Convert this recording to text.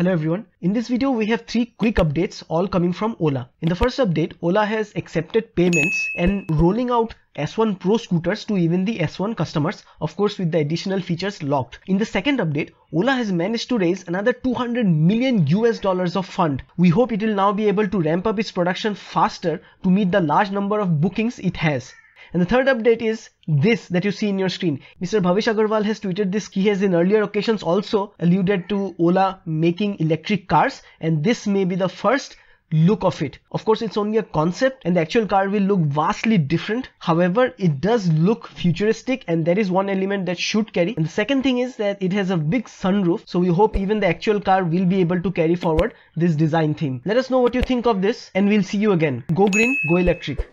Hello everyone. In this video we have three quick updates all coming from Ola. In the first update, Ola has accepted payments and rolling out S1 Pro scooters to even the S1 customers, of course with the additional features locked. In the second update, Ola has managed to raise another 200 million US dollars of fund. We hope it will now be able to ramp up its production faster to meet the large number of bookings it has. And the third update is this that you see in your screen. Mr. Bhavish Aggarwal has tweeted this. He has in earlier occasions also alluded to Ola making electric cars and this may be the first look of it. Of course, it's only a concept and the actual car will look vastly different. However, it does look futuristic and that is one element that should carry. And the second thing is that it has a big sunroof. So we hope even the actual car will be able to carry forward this design theme. Let us know what you think of this and we'll see you again. Go green, go electric.